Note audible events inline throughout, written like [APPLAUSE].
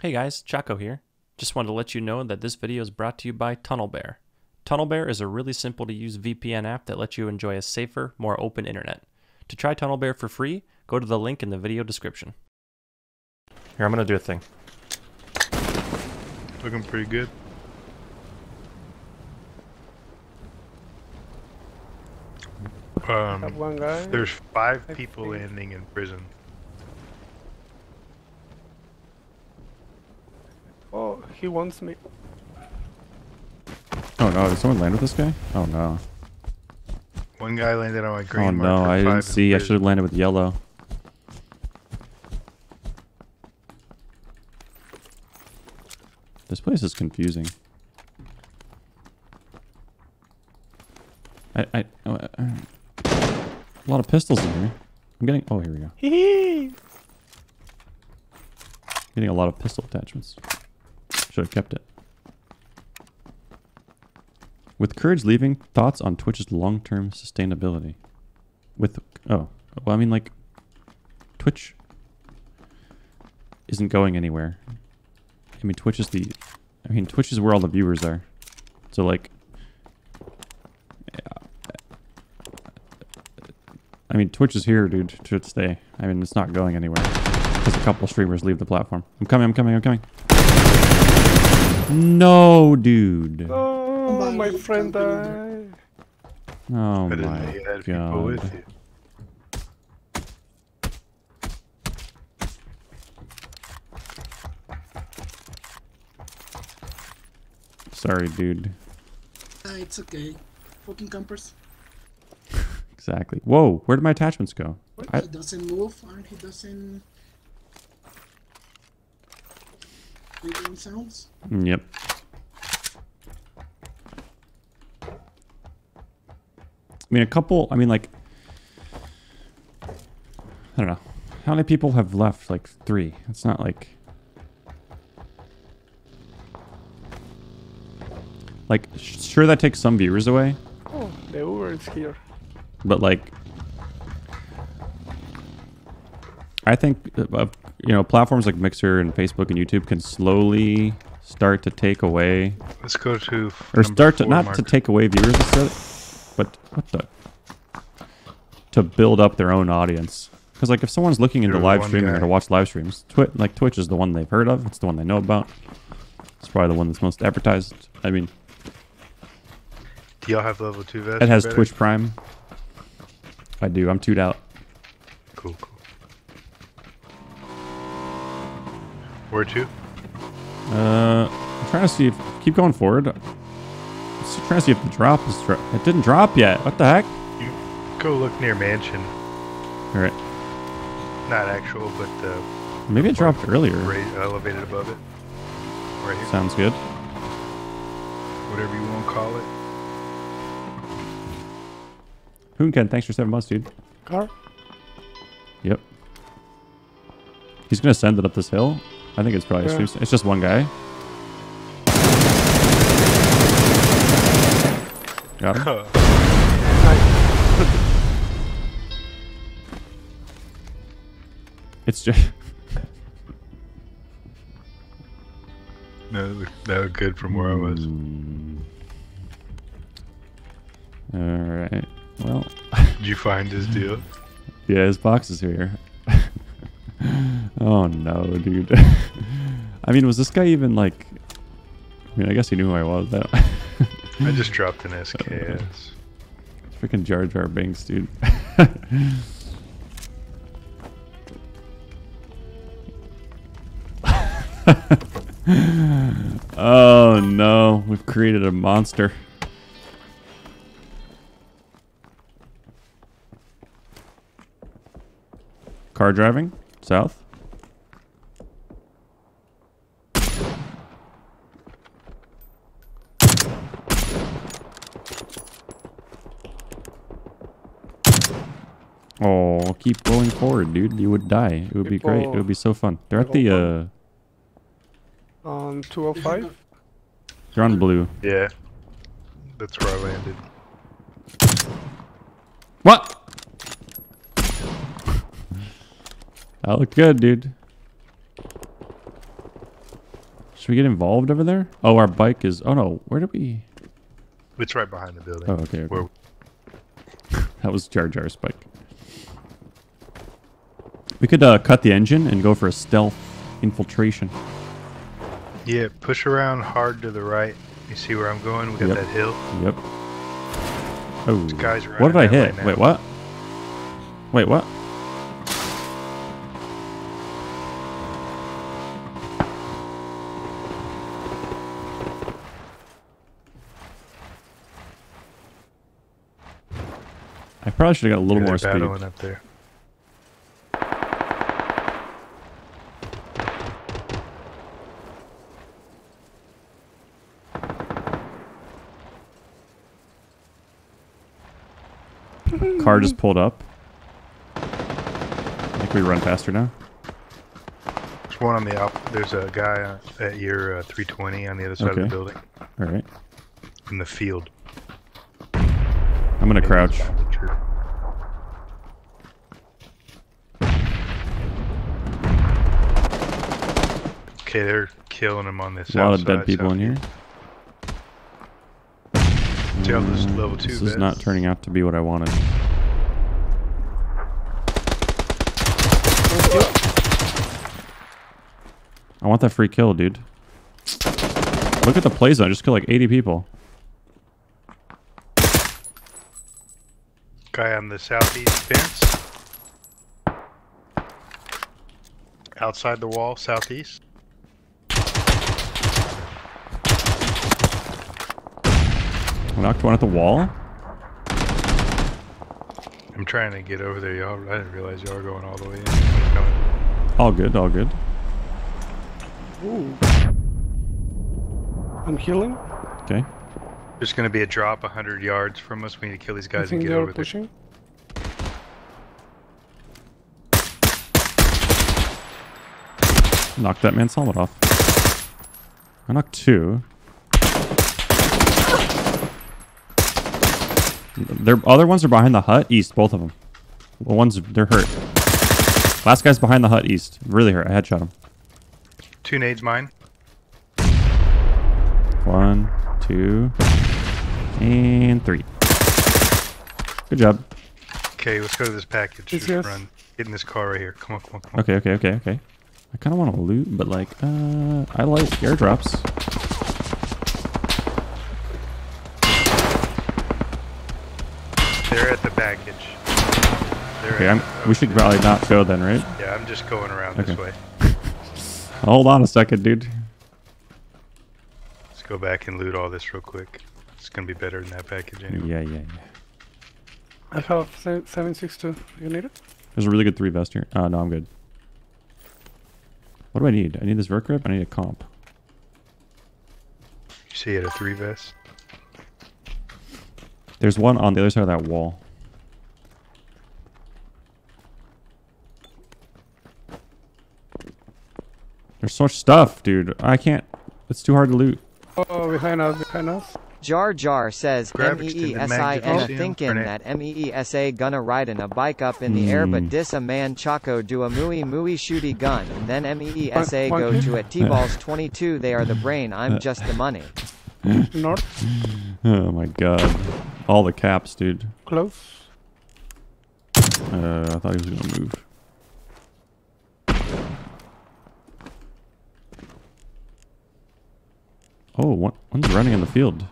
Hey guys, Choco here. Just wanted to let you know that this video is brought to you by TunnelBear. TunnelBear is a really simple to use VPN app that lets you enjoy a safer, more open internet. To try TunnelBear for free, go to the link in the video description. Here, I'm gonna do a thing. Looking pretty good. Um, one guy. there's five people think- landing in prison. Oh, he wants me. Oh no, did someone land with this guy? Oh no. One guy landed on my green Oh no, I didn't see. I should have landed with yellow. This place is confusing. I, I, oh, uh, a lot of pistols in here. I'm getting, oh, here we go. Hee Getting a lot of pistol attachments. Should have kept it. With Courage leaving, thoughts on Twitch's long-term sustainability? With, oh, well, I mean, like, Twitch isn't going anywhere. I mean, Twitch is the, I mean, Twitch is where all the viewers are. So, like, I mean, Twitch is here, dude, to stay. I mean, it's not going anywhere. Because a couple streamers leave the platform. I'm coming, I'm coming, I'm coming. No, dude. Oh, Somebody my is friend camping died. Oh I didn't know my you with god. you. Sorry, dude. Uh, it's okay. Fucking campers. [LAUGHS] Exactly. Whoa, where did my attachments go? I, He doesn't move and he doesn't make sounds. yep. I mean, a couple, I mean, like, I don't know. How many people have left? Like, three. It's not like. Like, sure, that takes some viewers away, Oh, the Uber is here. but like i think uh, you know platforms like mixer and facebook and youtube can slowly start to take away Let's go to or start to not to take away viewers instead but what the to build up their own audience. Because like if someone's looking into There's live streaming or to watch live streams twitch like twitch is the one they've heard of. It's the one they know about. It's probably the one that's most advertised. I mean Do y'all have level two vests? it has better? twitch prime. I do. I'm tuned out. Cool, cool. Where to? Uh, I'm trying to see if keep going forward. Just trying to see if the drop is. Dro- it didn't drop yet. What the heck? You go look near mansion. All right, Not actual, but the maybe it dropped earlier. ra- elevated above it. Right here. Sounds good. Whatever you want to call it. Hoonken, thanks for seven months, dude. Car? Yep. He's gonna send it up this hill. I think it's probably a Yeah. stream. It's just one guy. Got him. [LAUGHS] It's just. [LAUGHS] no, that looked, good from where I was. Hmm. All right. Well. Did you find his deal? [LAUGHS] Yeah, his box is here. [GASPS] oh no, dude. [LAUGHS] I mean, was this guy even like? I mean, I guess he knew who I was. But [LAUGHS] I just dropped an SKS. [LAUGHS] freaking Jar Jar Binks, dude. oh no, we've created a monster. Car driving south. Oh, keep going forward, dude. You would die. It would be great. It would be so fun. They're at the uh, On 205? they're on blue. Yeah. That's where I landed. What? That looked good, dude. Should we get involved over there? Oh, our bike is. Oh no, where did we? It's right behind the building. Oh, okay. okay. Where [LAUGHS] That was Jar Jar's bike. We could uh, cut the engine and go for a stealth infiltration. Yeah, push around hard to the right. You see where I'm going? We got Yep. that hill. Yep. Oh. guy's what did I hit? now. Wait, what? Wait, what? Probably should have got a little Yeah, more speed. up there. [LAUGHS] Car just pulled up. I think we run faster now. There's one on the op. There's a guy uh, at your uh, 320 on the other side of the building All right. in the field. I'm gonna Maybe crouch. he's behind the tree. Okay, they're killing him on this. A lot of dead people in here. This level two This is not turning out to be what I wanted. I want that free kill, dude. Look at the play zone. I just killed like 80 people. Guy on the southeast fence. Outside the wall, southeast. I knocked one at the wall. I'm trying to get over there, y'all. I didn't realize y'all were going all the way in. All good, all good. Ooh. I'm healing. Okay. There's gonna be a drop 100 yards from us. We need to kill these guys and think get they're over there. pushing. Knocked that man's helmet off. I knocked two. Their other ones are behind the hut east, both of them. The ones they're hurt. Last guy's behind the hut east. Really hurt. I headshot him. Two nades mine. One, two, and three. Good job. Okay, let's go to this package. Yes, Just yes. run. Get in this car right here. Come on, come on, come on. Okay, okay, okay, okay. I kind of want to loot, but like, uh, I like airdrops. They're at the package. They're Okay, I'm, we should probably not go then, right? Yeah, I'm just going around this way. [LAUGHS] Hold on a second, dude. Let's go back and loot all this real quick. It's gonna be better than that package anyway. Yeah, yeah, yeah. I have se- 762. You need it? There's a really good three vest here. Uh, no, I'm good. What do I need? I need this vert grip. I need a comp. You see, at a three vest. There's one on the other side of that wall. There's so much stuff, dude. I can't. It's too hard to loot. Oh, behind us, behind us. Jar Jar says Grab MEESI and a did you see him? thinking Grenade. that MEESA gonna ride riding a bike up in the air but Hmm. dis a man Choco do a mooey mooey shooty gun and then MEESA go one to a T-balls 22 they are the brain I'm just the money. North, [LAUGHS] Oh my god. All the caps, dude. close. Uh, I thought he was gonna move. Oh, one, one's running in the field.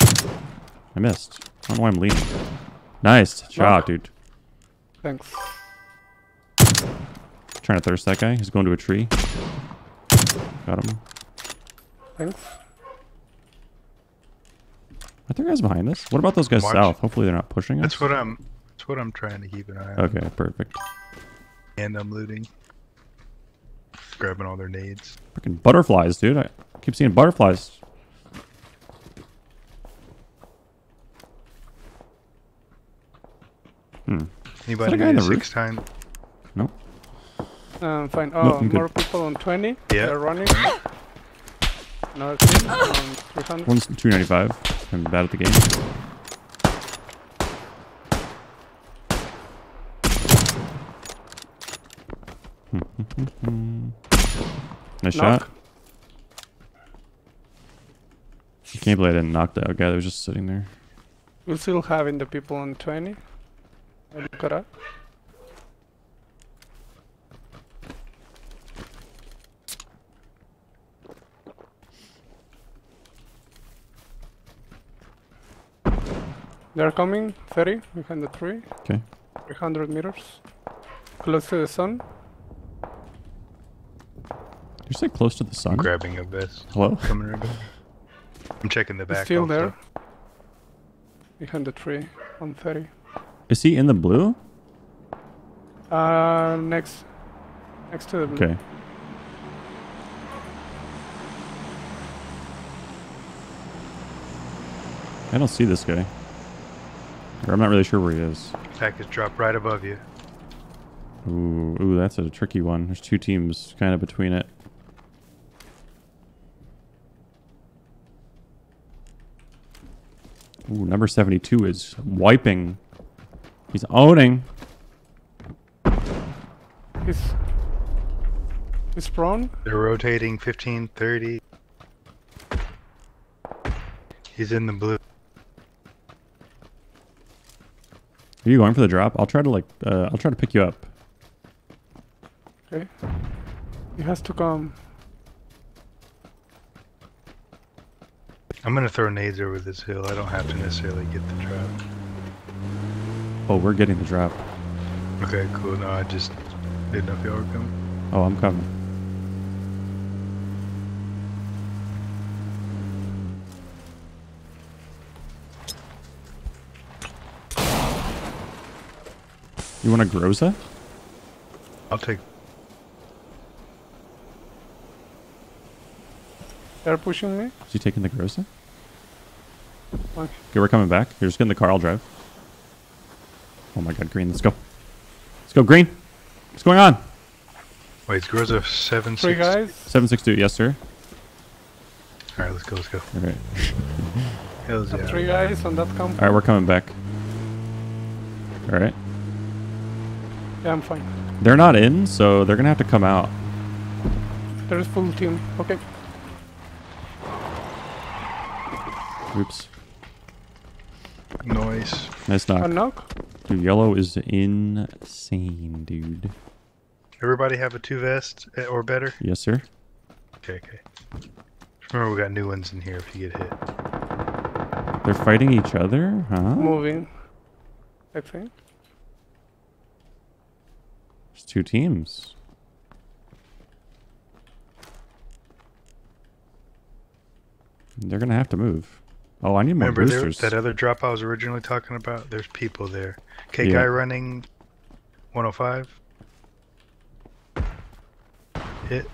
I missed. I don't know why I'm leaning. Nice shot, dude. Thanks. Trying to thirst that guy. He's going to a tree. Got him. Thanks. Are there guys behind us? What about those guys March. south? Hopefully they're not pushing us. That's what I'm. That's what I'm trying to keep an eye on. Okay, perfect. And I'm looting. Grabbing all their nades. Freaking butterflies, dude. I keep seeing butterflies. Hmm. Anybody guy in the a roof? six time? No. Um, fine. No, Oh, I'm good. more people on 20. Yeah. They're running. Another team on 300. One's 295. I'm bad at the game. [LAUGHS] nice knock. shot. I can't believe I didn't knock that guy that was just sitting there. We're still having the people on 20. Are you correct? They're coming, 30, behind the tree, Okay. 300 meters. Close to the sun. Did you say close to the sun? I'm grabbing a vest. Hello? [LAUGHS] Coming right back. I'm checking the He's back. still also. there. Behind the tree, on 30. Is he in the blue? Uh, next, next to the blue. Okay. I don't see this guy. Or I'm not really sure where he is. Package dropped right above you. Ooh, ooh, that's a tricky one. There's two teams kind of between it. Ooh, number 72 is wiping. He's owning. He's, he's prone. They're rotating 15, 30. He's in the blue. Are you going for the drop? I'll try to like, uh, I'll try to pick you up. Okay. He has to come. I'm gonna throw nades over this hill. I don't have to necessarily get the drop. Oh, we're getting the drop. Okay, cool. No, I just didn't know if y'all were coming. Oh, I'm coming. You want a Groza? I'll take. They're pushing me. Is he taking the Groza? Okay. Okay, we're coming back. You're just getting the car. I'll drive. Oh my god, Green, let's go. Let's go, Green. What's going on? Wait, Groza seven Three six. guys. 762, yes, sir. All right, let's go. Let's go. All right. Hells yeah. Three guys on that comp. All right, we're coming back. All right. Yeah, I'm fine. They're not in, so they're going to have to come out. There's full team. Okay. Oops. Noise. Nice A knock. knock. Dude, yellow is insane, dude. Everybody have a two vest eh, or better? Yes, sir. Okay, okay. Just remember, we got new ones in here if you get hit. They're fighting each other, huh? Moving. I think. There's two teams. They're gonna have to move. Oh, I need more Remember there, that other drop I was originally talking about? There's people there. Okay, Yeah. guy running 105. Hit.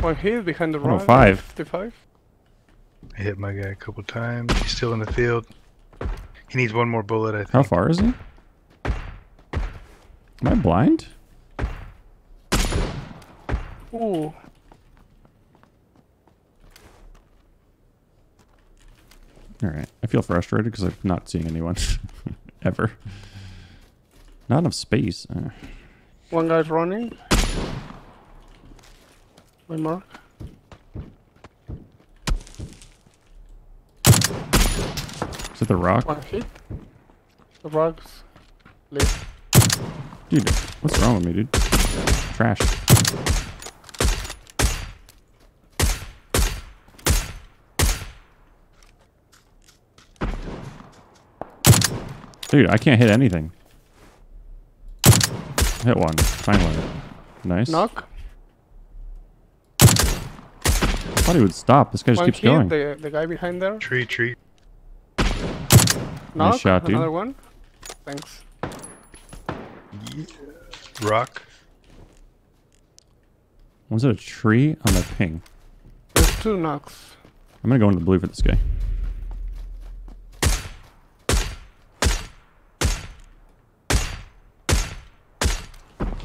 One hit behind the Oh, rock. five. 55. I hit my guy a couple times. He's still in the field. He needs one more bullet, I think. How far is he? Am I blind? Ooh. All right. I feel frustrated because I'm not seeing anyone [LAUGHS] ever. Not enough space. Uh, One guy's running. My mark. is it the rock? One hit. The rocks. Lit. Dude, what's wrong with me, dude? Trash. Dude, I can't hit anything. Hit one. Finally. Nice. Knock. I thought he would stop. This guy just One keeps hit. going. The, the guy behind there. Tree, tree. Knock. shot, dude. Another one. Thanks. Rock. Was it a tree on the ping? There's two knocks. I'm gonna go into the blue for this guy.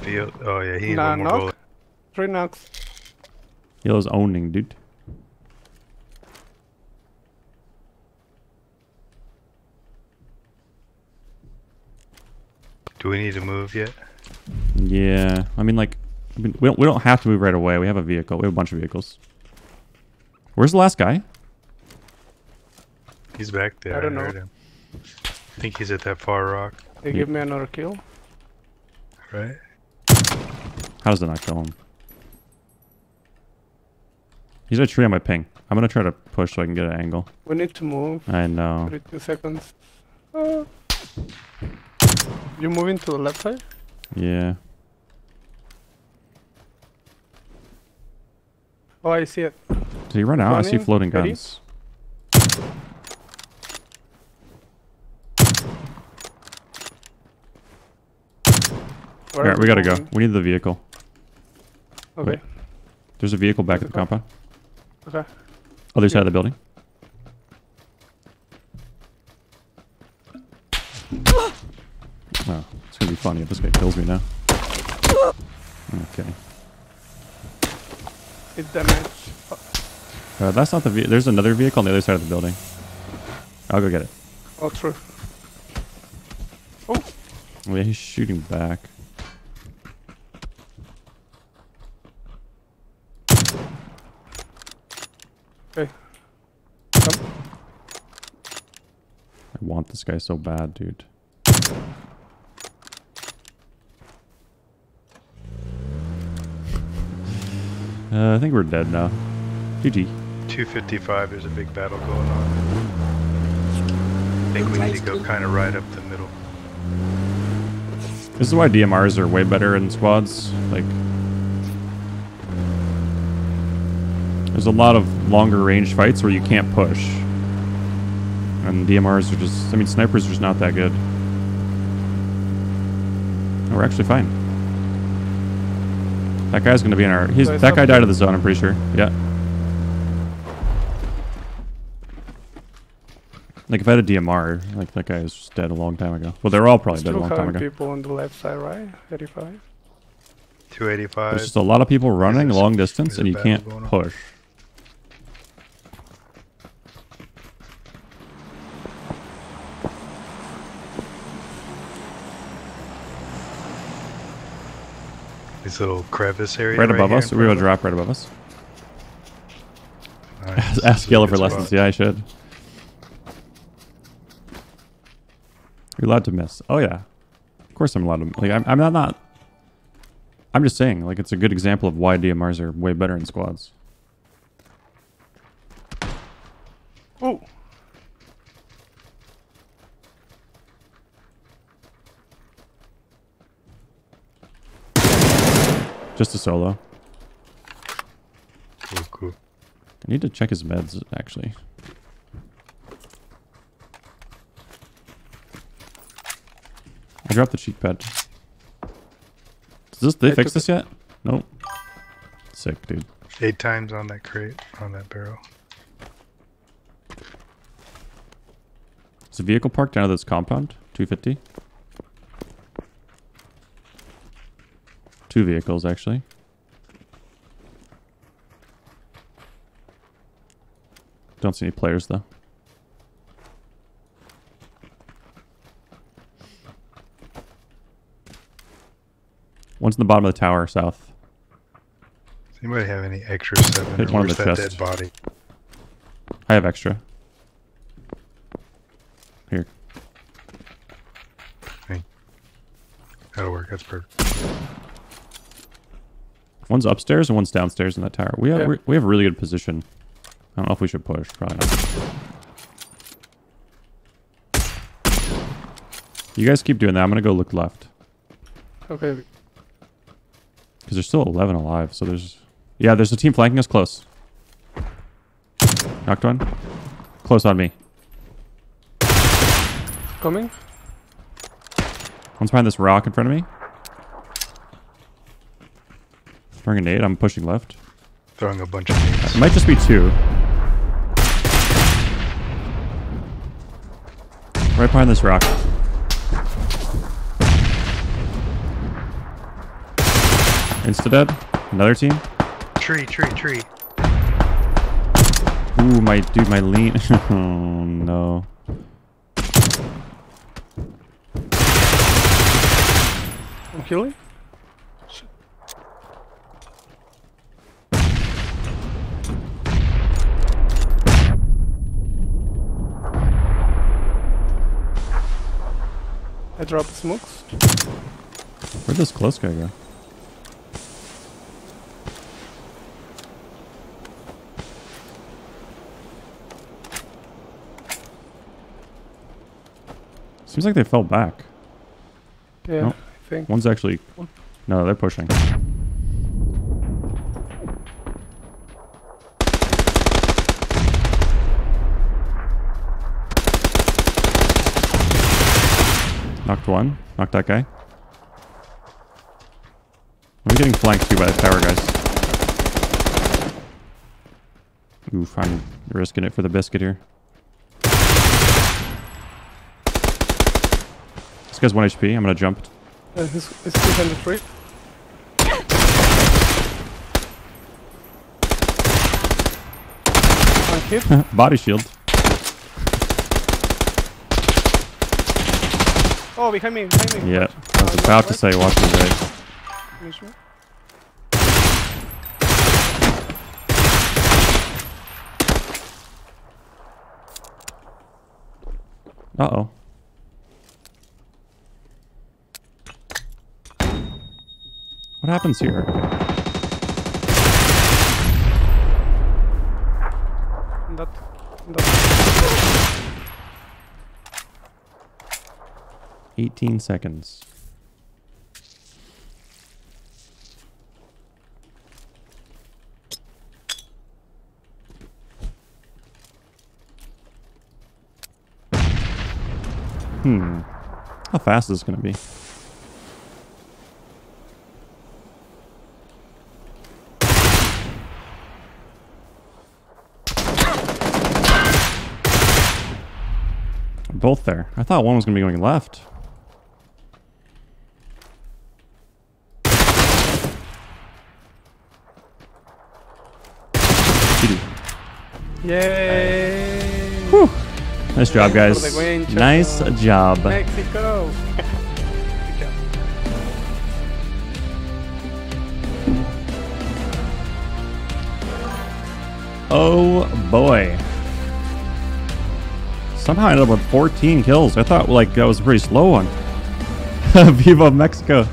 Field. Oh, yeah, he needs Nah, one more knock. bullet. Three knocks. Yellow's owning, dude. Do we need to move yet? Yeah, I mean, like, I mean, we don't we don't have to move right away. We have a vehicle. We have a bunch of vehicles. Where's the last guy? He's back there. I don't know. heard him. I think he's at that far rock, They give me another kill. right? How does it not kill him? He's at a tree on my ping. I'm gonna try to push so I can get an angle. We need to move. I know. 32 seconds. Uh, you moving to the left side? Yeah. Oh, I see it. Did he run out? I see floating ready? guns. Where Alright, we gotta go. We need the vehicle. Okay. Wait. There's a vehicle back at the compound. Okay. Other side of the building. Oh, it's gonna be funny if this guy kills me now. Okay. It's damaged. Uh, that's not the ve- There's another vehicle on the other side of the building. I'll go get it. Oh, true. Oh yeah, he's shooting back. Okay. Come. I want this guy so bad, dude. Uh, I think we're dead now. GG. 255. There's a big battle going on. I think we need to go kind of right up the middle. This is why DMRs are way better in squads. Like, there's a lot of longer range fights where you can't push. And DMRs are just, I mean, snipers are just not that good. And we're actually fine. That guy's gonna be in our, he's, So that guy died of the zone, I'm pretty sure. Yeah. Like, if I had a DMR, like, that guy was dead a long time ago. Well, they're all probably dead a long time having ago. people on the left side, right? 85. 285. There's just a lot of people running long distance, and you can't going push. This little crevice area. Right above us, we have a front drop right above us. of. Nice. [LAUGHS] Ask is a Yellow good for spot. lessons. Yeah, I should. You're allowed to miss. Oh yeah, of course I'm allowed to. Like I'm, I'm not not. I'm just saying, like it's a good example of why DMRs are way better in squads. Oh, Just a solo. Cool, cool. I need to check his meds actually. I dropped the cheek pad. Does this they I fix this yet? Nope. Sick, dude. Eight times on that crate, on that barrel. Is a vehicle parked down at this compound? 250? Two vehicles, actually. Don't see any players, though. One's in the bottom of the tower, south. Does anybody have any extra seven? Hit one in the that chest. dead body? I have extra. Here. Hey. That'll work. That's perfect. One's upstairs and one's downstairs in that tower. We have Yeah. we have a really good position. I don't know if we should push. Probably not. You guys keep doing that. I'm gonna go look left okay. because there's still 11 alive. So there's yeah, there's a team flanking us close. Knocked one. Close on me. Coming. One's behind this rock in front of me. Throwing a nade. I'm pushing left. Throwing a bunch of nades. It might just be two. Right behind this rock. Insta dead. Another team. Tree, tree, tree. Ooh, my dude, my lean. [LAUGHS] oh no. I'm healing. I dropped smokes. Where'd this close guy go? Seems like they fell back. Yeah, Nope. I think. One's actually... No, they're pushing. Knocked one. Knocked that guy. I'm getting flanked too by the tower guys. Oof, I'm risking it for the biscuit here. This guy's 1 HP. I'm gonna jump. Uh, he's, he's 203. One [LAUGHS] hit. Body shield. Oh, behind me, behind me. Yeah, I was about to say watch the right. Uh-oh. What happens here? That, that. 18 seconds. Hmm. How fast is this going to be? Both there. I thought one was going to be going left. Yay! Nice job, guys. the win, Chester. Nice job. Mexico! Job. [LAUGHS] Oh boy. Somehow I ended up with 14 kills. I thought like that was a pretty slow one. [LAUGHS] Viva Mexico.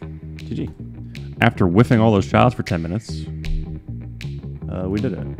GG. After whiffing all those shots for 10 minutes, we did it.